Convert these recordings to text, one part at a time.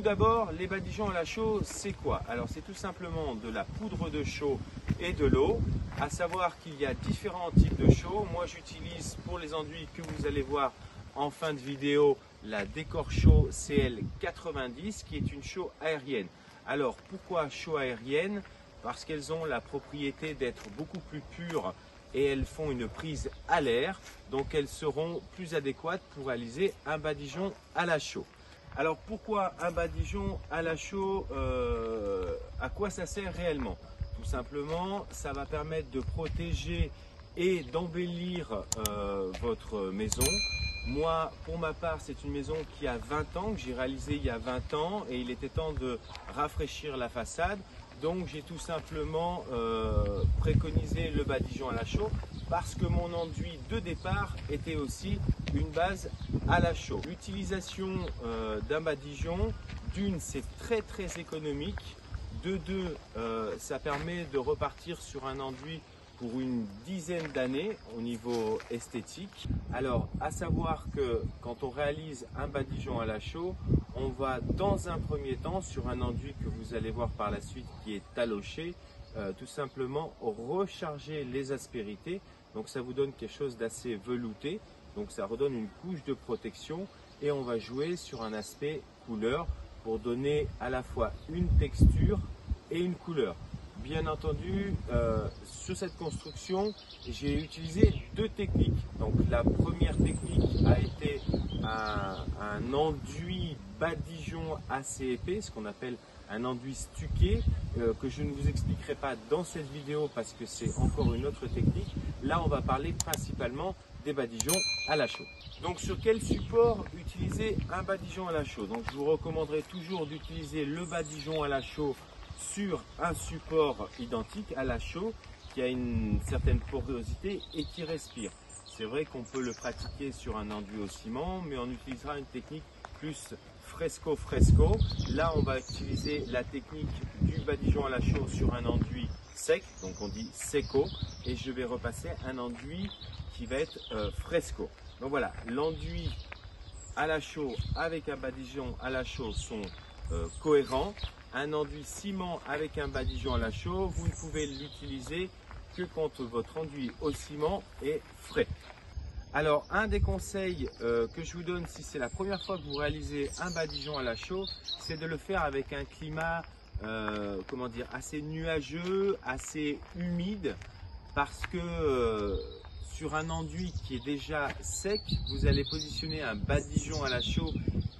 tout d'abord, les badigeons à la chaux, c'est quoi? Alors c'est tout simplement de la poudre de chaux et de l'eau. À savoir qu'il y a différents types de chaux. Moi j'utilise pour les enduits que vous allez voir en fin de vidéo la Décor Chaux CL90 qui est une chaux aérienne. Alors pourquoi chaux aérienne? Parce qu'elles ont la propriété d'être beaucoup plus pures et elles font une prise à l'air, donc elles seront plus adéquates pour réaliser un badigeon à la chaux. Alors pourquoi un badigeon à la chaux euh, À quoi ça sert réellement? Tout simplement, ça va permettre de protéger et d'embellir euh, votre maison. Moi, pour ma part, c'est une maison qui a 20 ans, que j'ai réalisée il y a 20 ans, et il était temps de rafraîchir la façade. Donc j'ai tout simplement euh, préconisé le badigeon à la chaux parce que mon enduit de départ était aussi une base à la chaux. L'utilisation euh, d'un badigeon, d'une c'est très très économique, de deux euh, ça permet de repartir sur un enduit pour une dizaine d'années au niveau esthétique. Alors, à savoir que quand on réalise un badigeon à la chaux, on va dans un premier temps sur un enduit que vous allez voir par la suite qui est taloché, euh, tout simplement recharger les aspérités. Donc ça vous donne quelque chose d'assez velouté. Donc ça redonne une couche de protection et on va jouer sur un aspect couleur pour donner à la fois une texture et une couleur. Bien entendu, euh, sur cette construction, j'ai utilisé deux techniques. Donc la première technique a été un, enduit badigeon assez épais, ce qu'on appelle un enduit stuqué, euh, que je ne vous expliquerai pas dans cette vidéo parce que c'est encore une autre technique. Là, on va parler principalement des badigeons à la chaux. Donc sur quel support utiliser un badigeon à la chaux? Donc je vous recommanderais toujours d'utiliser le badigeon à la chaux sur un support identique à la chaux qui a une certaine porosité et qui respire. C'est vrai qu'on peut le pratiquer sur un enduit au ciment, mais on utilisera une technique plus fresco-fresco. Là, on va utiliser la technique du badigeon à la chaux sur un enduit sec, donc on dit seco, et je vais repasser un enduit qui va être euh, fresco. Donc voilà, l'enduit à la chaux avec un badigeon à la chaux sont euh, cohérents un enduit ciment avec un badigeon à la chaux, vous ne pouvez l'utiliser que quand votre enduit au ciment est frais. Alors, un des conseils euh, que je vous donne si c'est la première fois que vous réalisez un badigeon à la chaux, c'est de le faire avec un climat euh, comment dire, assez nuageux, assez humide, parce que euh, sur un enduit qui est déjà sec, vous allez positionner un badigeon à la chaux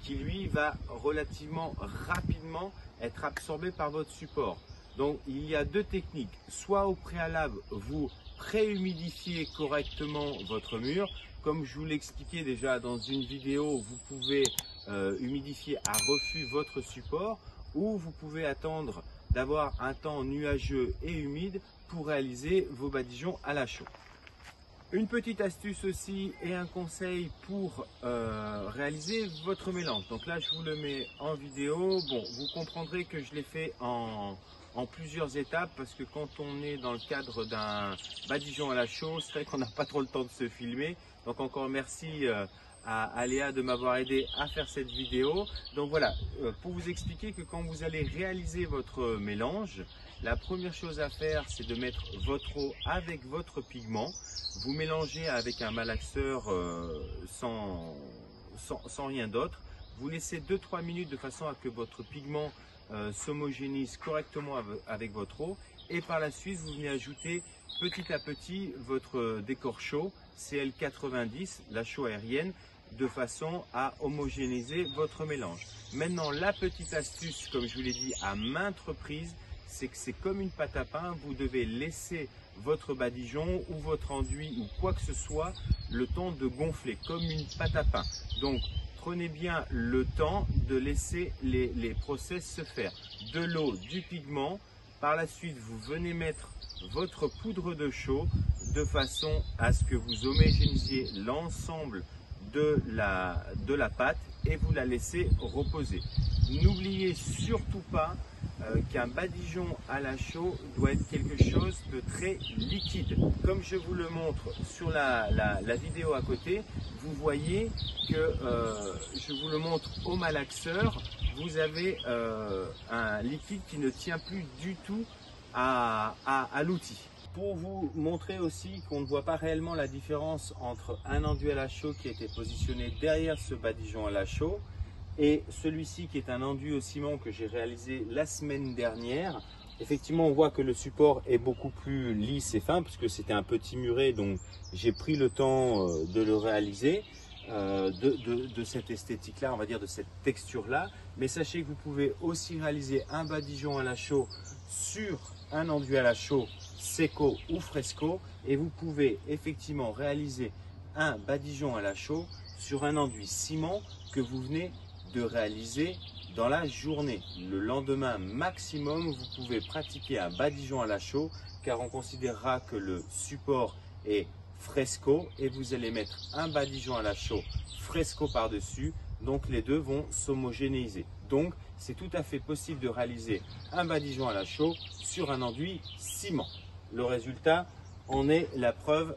qui lui va relativement rapidement être absorbé par votre support. Donc il y a deux techniques. Soit au préalable, vous préhumidifiez correctement votre mur. Comme je vous l'expliquais déjà dans une vidéo, vous pouvez euh, humidifier à refus votre support ou vous pouvez attendre d'avoir un temps nuageux et humide pour réaliser vos badigeons à la chaux. Une petite astuce aussi et un conseil pour euh, réaliser votre mélange. Donc là, je vous le mets en vidéo. Bon, vous comprendrez que je l'ai fait en, plusieurs étapes parce que quand on est dans le cadre d'un badigeon à la chaux, c'est vrai qu'on n'a pas trop le temps de se filmer. Donc encore merci euh, à, Aléa de m'avoir aidé à faire cette vidéo. Donc voilà, euh, pour vous expliquer que quand vous allez réaliser votre mélange, la première chose à faire, c'est de mettre votre eau avec votre pigment. Vous mélangez avec un malaxeur euh, sans, sans, rien d'autre. Vous laissez 2-3 minutes de façon à que votre pigment euh, s'homogénise correctement avec votre eau. Et par la suite, vous venez ajouter petit à petit votre décor chaud CL90, la chaux aérienne, de façon à homogénéiser votre mélange. Maintenant, la petite astuce, comme je vous l'ai dit à maintes reprises, c'est que c'est comme une pâte à pain, vous devez laisser votre badigeon ou votre enduit ou quoi que ce soit le temps de gonfler comme une pâte à pain. Donc prenez bien le temps de laisser les, les process se faire. De l'eau, du pigment, par la suite vous venez mettre votre poudre de chaux de façon à ce que vous homogénéisiez l'ensemble de la, pâte et vous la laissez reposer. N'oubliez surtout pas euh, qu'un badigeon à la chaux doit être quelque chose de très liquide. Comme je vous le montre sur la, vidéo à côté, vous voyez que euh, je vous le montre au malaxeur. vous avez euh, un liquide qui ne tient plus du tout à, l'outil. Pour vous montrer aussi qu'on ne voit pas réellement la différence entre un enduit à la chaux qui été positionné derrière ce badigeon à la chaux et celui-ci qui est un enduit au ciment que j'ai réalisé la semaine dernière. Effectivement, on voit que le support est beaucoup plus lisse et fin puisque c'était un petit muret, donc j'ai pris le temps euh, de le réaliser. Euh, de, cette esthétique-là, on va dire de cette texture-là. Mais sachez que vous pouvez aussi réaliser un badigeon à la chaux sur un enduit à la chaux seco ou fresco et vous pouvez effectivement réaliser un badigeon à la chaux sur un enduit ciment que vous venez de réaliser dans la journée. Le lendemain maximum, vous pouvez pratiquer un badigeon à la chaux car on considérera que le support est fresco et vous allez mettre un badigeon à la chaux fresco par-dessus. Donc les deux vont s'homogénéiser. Donc c'est tout à fait possible de réaliser un badigeon à la chaux sur un enduit ciment. Le résultat en est la preuve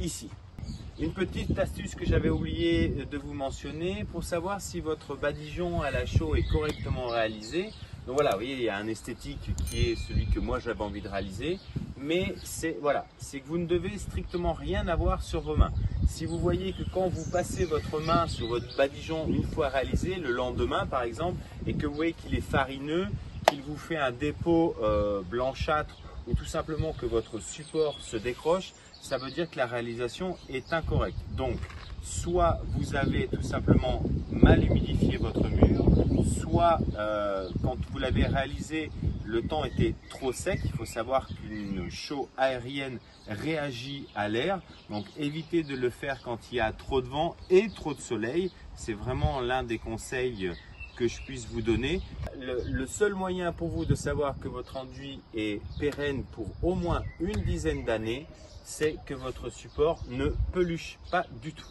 ici. Une petite astuce que j'avais oublié de vous mentionner pour savoir si votre badigeon à la chaux est correctement réalisé. Donc voilà, vous voyez, il y a un esthétique qui est celui que moi j'avais envie de réaliser mais c'est voilà, c'est que vous ne devez strictement rien avoir sur vos mains. Si vous voyez que quand vous passez votre main sur votre badigeon une fois réalisé, le lendemain par exemple, et que vous voyez qu'il est farineux, qu'il vous fait un dépôt euh, blanchâtre ou tout simplement que votre support se décroche, ça veut dire que la réalisation est incorrecte. Donc, soit vous avez tout simplement mal humidifié votre mur, soit euh, quand vous l'avez réalisé, le temps était trop sec. Il faut savoir qu'une chaux aérienne réagit à l'air. Donc évitez de le faire quand il y a trop de vent et trop de soleil. C'est vraiment l'un des conseils que je puisse vous donner. Le, seul moyen pour vous de savoir que votre enduit est pérenne pour au moins une dizaine d'années, c'est que votre support ne peluche pas du tout.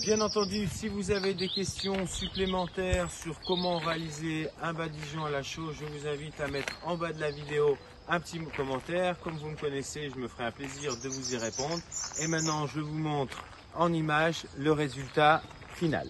Bien entendu, si vous avez des questions supplémentaires sur comment réaliser un badigeon à la chaux, je vous invite à mettre en bas de la vidéo un petit commentaire. Comme vous me connaissez, je me ferai un plaisir de vous y répondre. Et maintenant, je vous montre en image le résultat final.